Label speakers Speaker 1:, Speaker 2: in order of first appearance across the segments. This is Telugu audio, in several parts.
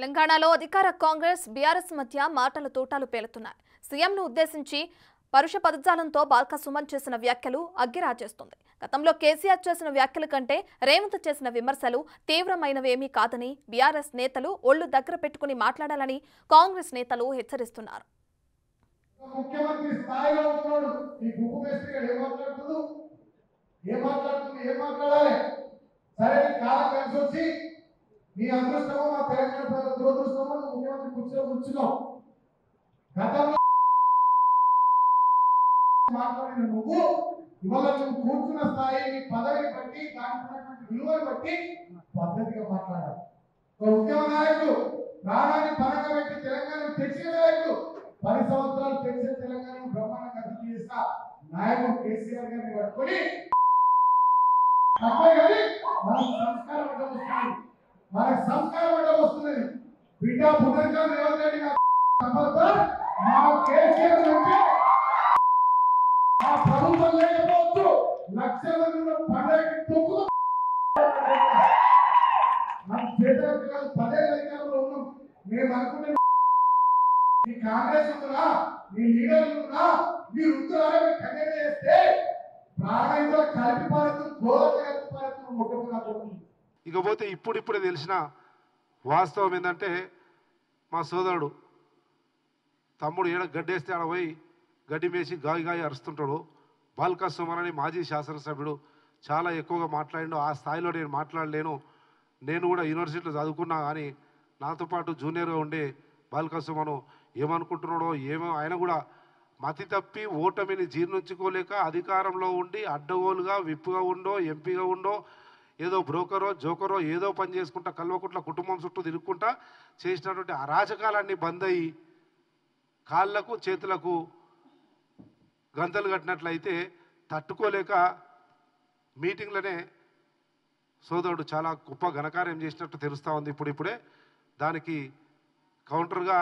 Speaker 1: తెలంగాణలో అధికార కాంగ్రెస్ బీఆర్ఎస్ మధ్య మాటల తోటాలు పేలుతున్నాయి. సీఎంను ఉద్దేశించి పరుష పదజాలంతో బాల్క సుమన్ చేసిన వ్యాఖ్యలు అగ్గిరాజేస్తుంది. గతంలో కేసీఆర్ చేసిన వ్యాఖ్యల కంటే రేవంత్ చేసిన విమర్శలు తీవ్రమైనవేమీ కాదని బీఆర్ఎస్ నేతలు ఒళ్ళు దగ్గర పెట్టుకుని మాట్లాడాలని కాంగ్రెస్ నేతలు హెచ్చరిస్తున్నారు.
Speaker 2: ముఖ్యమంత్రి స్థాయిలో ఉన్నాడు. ఈ గుప్పు మేస్త్రి గారు ఏం మాట్లాడుతుంది? ఏం మాట్లాడుతుంది? ఏం మాట్లాడాలి? సరే కాలం కలిసి వచ్చి నీ అదృష్టమో మా తెలంగాణ ప్రజల దురదృష్టమో ముఖ్యమంత్రి కుర్చీలో కూర్చున్నావు. గతంలో మాట్లాడిన నువ్వు ఇవాళ నువ్వు కూర్చున్న స్థాయి నీ పదవిని బట్టి దానికి విలువను బట్టి పద్ధతిగా మాట్లాడాలి ఒక ఉద్యమ నాయకుడు ప్రాణాన్ని పరంగా పెట్టి తెలంగాణ తెచ్చిన నాయకుడు పది సంవత్సరాలు తెచ్చిన తెలంగాణను బ్రహ్మాండంగా అభివృద్ధి చేసిన నాయకుడు కేసీఆర్ గారిని పట్టుకొని తప్పే కానీ మనం సంస్కారం అడ్డం మనకు సంస్కారం అంటే వస్తున్నది. బిడ్డ పునర్జన్ రేవంత్ రెడ్డి మా కేసీఆర్ ఆ ప్రభుత్వం లేకపోవచ్చు. లక్షల మంది పండగ పండగకి మన అధికారంలో ఉన్నాం. మేము అనుకునే ఈ కాంగ్రెస్ ఉందా? మీ లీడర్లు ఉందా? మీరు ఉందా మీరు చేస్తే ప్రాణంతో కలిపి పారుతుంది గోదావరి కలిపి పారుతుంది ముట్టుకున్నప్పుడు
Speaker 3: ఇకపోతే ఇప్పుడిప్పుడే తెలిసిన వాస్తవం ఏంటంటే మా సోదరుడు తమ్ముడు ఏడ గడ్డేస్తే ఆడ పోయి గడ్డి మేసి గాయి గాయి అరుస్తుంటాడు. బాల్కా సుమన్ అని మాజీ శాసనసభ్యుడు చాలా ఎక్కువగా మాట్లాడిండు. ఆ స్థాయిలో నేను మాట్లాడలేను. నేను కూడా యూనివర్సిటీలో చదువుకున్నా కానీ నాతో పాటు జూనియర్గా ఉండే బాల్కా సుమను ఏమనుకుంటున్నాడో ఏమో ఆయన కూడా మతి తప్పి ఓటమిని జీర్ణించుకోలేక అధికారంలో ఉండి అడ్డగోలుగా విప్పుగా ఉండో ఎంపీగా ఉండో ఏదో బ్రోకరో జోకరో ఏదో పని చేసుకుంటా కల్వకుట్ల కుటుంబం చుట్టూ తిరుగుకుంటా చేసినటువంటి అరాచకాలన్నీ బంద్ అయ్యి కాళ్ళకు చేతులకు గంతలు కట్టినట్లయితే తట్టుకోలేక మీటింగ్లోనే సోదరుడు చాలా గొప్ప ఘనకార్యం చేసినట్టు తెలుస్తూ ఉంది ఇప్పుడిప్పుడే. దానికి కౌంటర్గా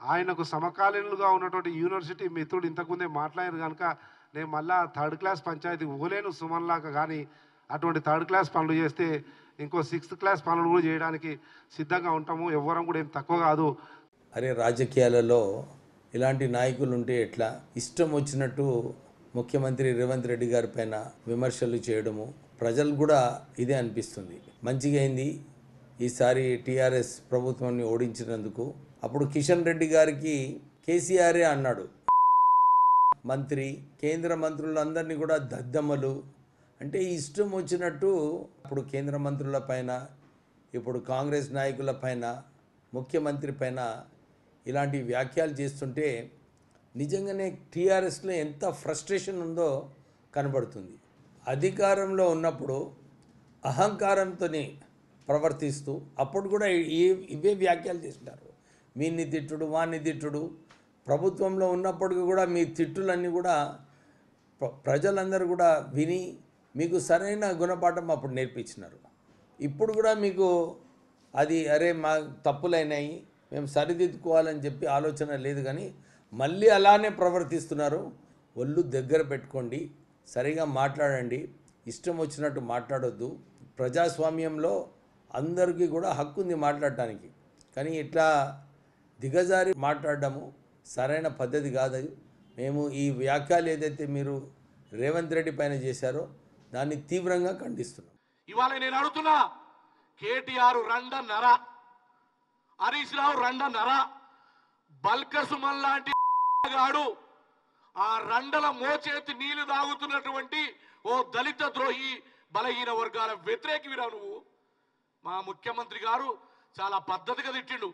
Speaker 3: ఆయనకు సమకాలీనులుగా ఉన్నటువంటి యూనివర్సిటీ మిత్రుడు ఇంతకుముందే మాట్లాడారు కనుక నేను మళ్ళా థర్డ్ క్లాస్ పంచాయతీ ఓలేను సుమన్లాగా కానీ అటువంటి థర్డ్ క్లాస్ పనులు చేస్తే ఇంకో సిక్స్త్ క్లాస్ పనులు కూడా చేయడానికి సిద్ధంగా ఉంటాము. ఎవ్వరం కూడా ఏం తక్కువ కాదు.
Speaker 4: అరే రాజకీయాలలో ఇలాంటి నాయకులు ఉంటే ఎట్లా? ఇష్టం వచ్చినట్టు ముఖ్యమంత్రి రేవంత్ రెడ్డి గారి పైన విమర్శలు చేయడము ప్రజలు కూడా ఇదే అనిపిస్తుంది. మంచిగా అయింది ఈసారి టీఆర్ఎస్ ప్రభుత్వాన్ని ఓడించినందుకు. అప్పుడు కిషన్ రెడ్డి గారికి కేసీఆరే అన్నాడు. మంత్రి కేంద్ర మంత్రులందరినీ కూడా దద్దమ్మలు అంటే ఇష్టం వచ్చినట్టు అప్పుడు కేంద్ర మంత్రుల పైన ఇప్పుడు కాంగ్రెస్ నాయకుల పైన ముఖ్యమంత్రి పైన ఇలాంటి వ్యాఖ్యలు చేస్తుంటే నిజంగానే టీఆర్ఎస్లో ఎంత ఫ్రస్ట్రేషన్ ఉందో కనబడుతుంది. అధికారంలో ఉన్నప్పుడు అహంకారంతో ప్రవర్తిస్తూ అప్పుడు కూడా ఈ ఇవే వ్యాఖ్యలు చేసినారు. మీన్ని తిట్టుడు వాణ్ణి తిట్టుడు. ప్రభుత్వంలో ఉన్నప్పటికీ కూడా మీ తిట్టులన్నీ కూడా ప్ర- ప్రజలందరూ కూడా విని మీకు సరైన గుణపాఠం అప్పుడు నేర్పించినారు. ఇప్పుడు కూడా మీకు అది అరే మా తప్పులైనాయి మేము సరిదిద్దుకోవాలని చెప్పి ఆలోచన లేదు కానీ మళ్ళీ అలానే ప్రవర్తిస్తున్నారు. ఒళ్ళు దగ్గర పెట్టుకోండి సరిగా మాట్లాడండి ఇష్టం వచ్చినట్టు మాట్లాడొద్దు. ప్రజాస్వామ్యంలో అందరికీ కూడా హక్కు ఉంది మాట్లాడటానికి. కానీ ఇట్లా దిగజారి మాట్లాడడము సరైన పద్ధతి కాదు. మేము ఈ వ్యాఖ్యలు ఏదైతే మీరు రేవంత్ రెడ్డి పైన చేశారో దాన్ని తీవ్రంగా ఖండిస్తున్నాం.
Speaker 5: ఇవాళ నేను అడుగుతున్నా కేటీఆర్ రండ నర హరీష్ రావు రండ నర బల్క సుమన్ లాంటి గాడు ఆ రండల మోచేతి నీళ్ళు తాగుతున్నటువంటి ఓ దళిత ద్రోహి బలహీన వర్గాల వ్యతిరేకివిరా నువ్వు? మా ముఖ్యమంత్రి గారు చాలా పద్ధతిగా తిట్టిండు.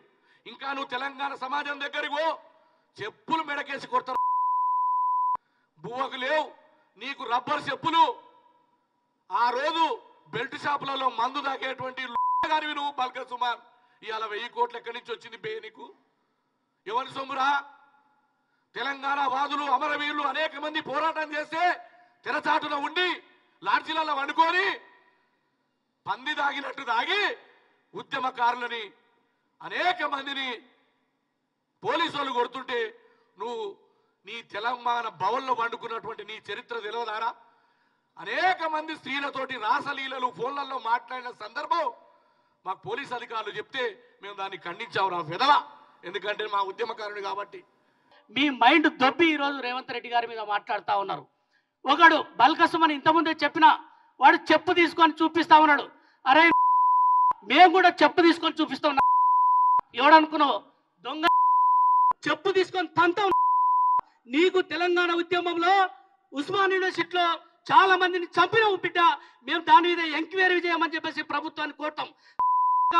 Speaker 5: ఇంకా నువ్వు తెలంగాణ సమాజం దగ్గరికి పో చెప్పులు మెడకేసి కొడతారు. బువ్వకు లేవు నీకు రబ్బర్ చెప్పులు. ఆ రోజు బెల్ట్ షాపులలో మందు తాగేటువంటి గారివి నువ్వు పల్క సుమార్. ఇవాళ వెయ్యి కోట్లు ఎక్కడి నుంచి వచ్చింది బే నీకు? ఎవరి సొమ్మురా? తెలంగాణ వాదులు అమరవీరులు అనేక మంది పోరాటం చేస్తే తెరచాటున ఉండి లాడ్జీలలో వండుకొని పంది దాగినట్టు దాగి ఉద్యమకారులని అనేక మందిని పోలీసు వాళ్ళు కొడుతుంటే నువ్వు నీ తెలంగాణ భవన్లో వండుకున్నటువంటి నీ చరిత్ర తెలియదారా అనేక మంది స్త్రీలతోటి రాసలీలలు ఫోన్లలో మాట్లాడిన సందర్భం మాకు పోలీస్ అధికారులు చెప్తే మేము దాన్ని ఖండించాము రా విధవ. ఎందుకంటే మా ఉద్యమకారుడు కాబట్టి.
Speaker 6: మీ మైండ్ దొబ్బి ఈరోజు రేవంత్ రెడ్డి గారి మీద మాట్లాడుతూ ఉన్నారు. ఒకడు బల్కసమని ఇంతకుముందే చెప్పిన వాడు చెప్పు తీసుకొని చూపిస్తా ఉన్నాడు. అరే మేము కూడా చెప్పు తీసుకొని చూపిస్తా. ఉన్నా ఎవడనుకున్నావు? దొంగ చెప్పు తీసుకొని తంత నీకు తెలంగాణ ఉద్యమంలో ఉస్మాన్ యూనివర్సిటీలో చాలా మందిని చంపిన బిడ్డ. మేము దాని మీద ఎంక్వైరీ చేయమని చెప్పేసి ప్రభుత్వాన్ని కోరటం.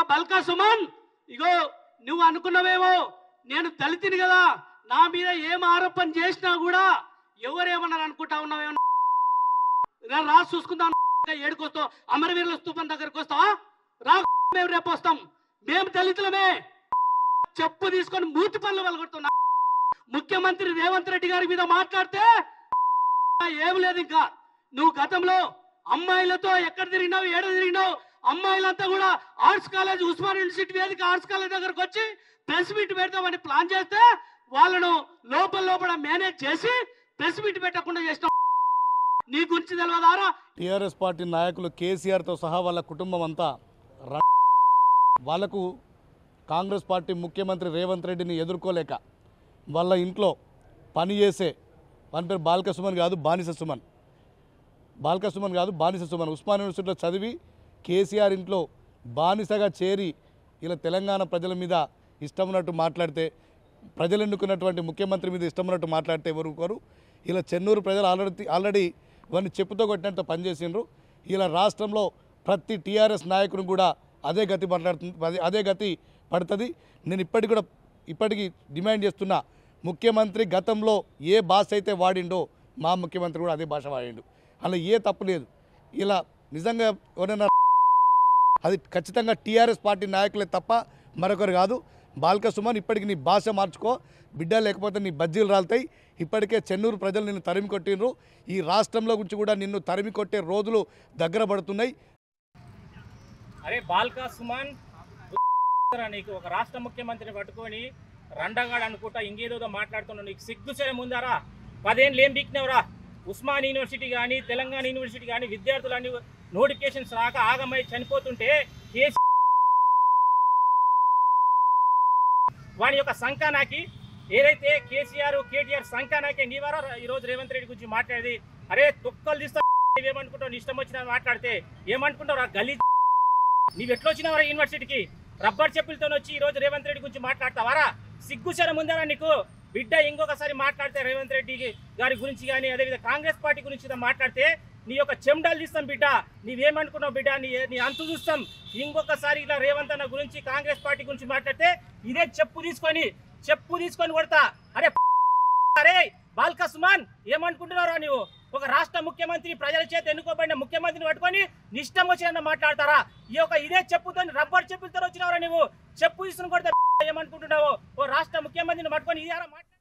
Speaker 6: బల్కా సుమన్ ఇగో నువ్వు అనుకున్నావేమో నేను దళితుని కదా. నా మీద ఏం ఆరోపణ చేసినా కూడా ఎవరేమన్నారు అనుకుంటా ఉన్నావేమో రా- చూసుకుందాం ఏడుకొస్తావు. అమరవీరుల స్థూపం దగ్గరకు వస్తావా? రా మేము రేపు వస్తాం. మేము దళితులమే చెప్పు తీసుకొని మూతి పనులు వెలగొడుతున్నా. ముఖ్యమంత్రి రేవంత్ రెడ్డి గారి మీద మాట్లాడితే ఏం లేదు ఇంకా. నువ్వు గతంలో అమ్మాయిలతో ఎక్కడ తిరిగినావు ఏడ తిరిగినావు? అమ్మాయిలంతా కూడా ఆర్ట్స్ కాలేజ్ ఉస్మాన్ యూనివర్సిటీ వేదిక ఆర్ట్స్ కాలేజ్ దగ్గరకు వచ్చి ప్రెస్ మీట్ పెడతామని ప్లాన్ చేస్తే వాళ్ళను లోపల లోపల మేనేజ్ చేసి ప్రెస్ మీట్ పెట్టకుండా చేస్తాం నీ గురించి తెలియదారా
Speaker 7: టీఆర్ఎస్ పార్టీ నాయకులు కేసీఆర్తో సహా వాళ్ళ కుటుంబం అంతా వాళ్ళకు కాంగ్రెస్ పార్టీ ముఖ్యమంత్రి రేవంత్ రెడ్డిని ఎదుర్కోలేక వాళ్ళ ఇంట్లో పని చేసే వాని పేరు బాల్క సుమన్ కాదు బానిస సుమన్. బాల్క సుమన్ కాదు బానిస సుమన్. ఉస్మాన్ యూనివర్సిటీలో చదివి కేసీఆర్ ఇంట్లో బానిసగా చేరి ఇలా తెలంగాణ ప్రజల మీద ఇష్టం ఉన్నట్టు మాట్లాడితే ప్రజలు ఎన్నుకున్నటువంటి ముఖ్యమంత్రి మీద ఇష్టం ఉన్నట్టు మాట్లాడితే ఎవరు కోరు ఇలా చెన్నూరు ప్రజలు ఆల్రెడీ ఆల్రెడీ వారిని చెప్పుతో కొట్టినంత పనిచేసిండ్రు. ఇలా రాష్ట్రంలో ప్రతి టీఆర్ఎస్ నాయకుడు కూడా అదే గతి మాట్లాడుతుంది అదే- అదే గతి పడుతుంది. నేను ఇప్పటికి కూడా ఇప్పటికీ డిమాండ్ చేస్తున్నా ముఖ్యమంత్రి గతంలో ఏ భాష అయితే వాడిండో మా ముఖ్యమంత్రి కూడా అదే భాష వాడిండు. అలా ఏ తప్పు లేదు. ఇలా నిజంగా ఎవరైనా అది ఖచ్చితంగా టీఆర్ఎస్ పార్టీ నాయకులే తప్ప మరొకరు కాదు. బాల్క సుమన్ ఇప్పటికి నీ భాష మార్చుకో. బిడ్డ లేకపోతే నీ బజ్జీలు రాలుతాయి. ఇప్పటికే చెన్నూరు ప్రజలు నిన్ను తరిమి కొట్టిండ్రు ఈ రాష్ట్రంలో గురించి కూడా నిన్ను తరిమి కొట్టే రోజులు దగ్గర పడుతున్నాయి.
Speaker 8: అరే బాల్కా సుమాన్ నీకు? ఒక రాష్ట్ర ముఖ్యమంత్రిని పట్టుకొని రండగాడు అనుకుంటా ఇంకేదో మాట్లాడుతున్నావు. నీకు సిగ్గు సరే ముందారా పదేళ్ళు ఏం బిక్కినవరా ఉస్మాన్ యూనివర్సిటీ కానీ తెలంగాణ యూనివర్సిటీ కానీ విద్యార్థులన్నీ నోటిఫికేషన్స్ రాక ఆగమై చనిపోతుంటే కేసీ వాని యొక్క సంకానాకి ఏదైతే కేసీఆర్ కేటీఆర్ సంకానాకే నీవారా? ఈరోజు రేవంత్ రెడ్డి గురించి మాట్లాడేది అరే తొక్కలు తీస్తా ఏమనుకుంటావు ఇష్టం వచ్చిన మాట్లాడితే ఏమనుకుంటావు గలీ నీవు ఎట్లొచ్చినావరా యూనివర్సిటీకి? రబ్బర్ చెప్పులతో వచ్చి ఈ రోజు రేవంత్ రెడ్డి గురించి మాట్లాడతావారా? సిగ్గుశరం ఉందారా నీకు? బిడ్డ ఇంకొకసారి మాట్లాడితే రేవంత్ రెడ్డి గారి గురించి కానీ అదేవిధంగా కాంగ్రెస్ పార్టీ గురించి మాట్లాడితే నీ యొక్క చెమడాలు తీస్తాం బిడ్డ నీవేమనుకున్నావు బిడ్డ నీ నీ అంతు చూస్తాం. ఇంకొకసారి ఇలా రేవంత్ అన్న గురించి కాంగ్రెస్ పార్టీ గురించి మాట్లాడితే ఇదే చెప్పు తీసుకొని చెప్పు తీసుకొని కొడతా. అరే అరే బాల్కా సుమాన్ ఏమనుకుంటున్నారా నువ్వు ఒక రాష్ట్ర ముఖ్యమంత్రి ప్రజల చేత ఎన్నుకోబడిన ముఖ్యమంత్రిని పట్టుకొని నిష్టం వచ్చిన మాట్లాడతారా? ఈ యొక్క ఇదే చెప్పుతో రబ్బర్ చెప్పులతో వచ్చినవరా నువ్వు చెప్పు తీసుకుని కొడితే ఏమనుకుంటున్నావు? ఓ రాష్ట్ర ముఖ్యమంత్రిని పట్టుకొని ఇదారా మాట్లా